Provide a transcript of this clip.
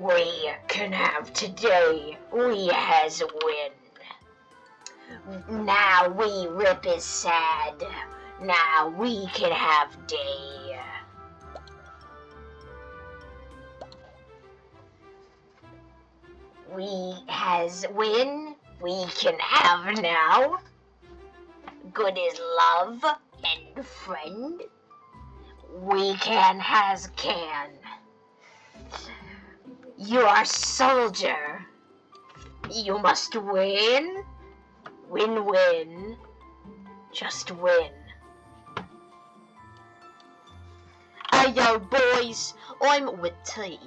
we can have today. We has win. Now we rip is sad. Now we can have day. We has win. We can have now. Good is love and friend. We can has can. You are soldier. You must win. Win win. Just win. Hey yo, boys, I'm with T.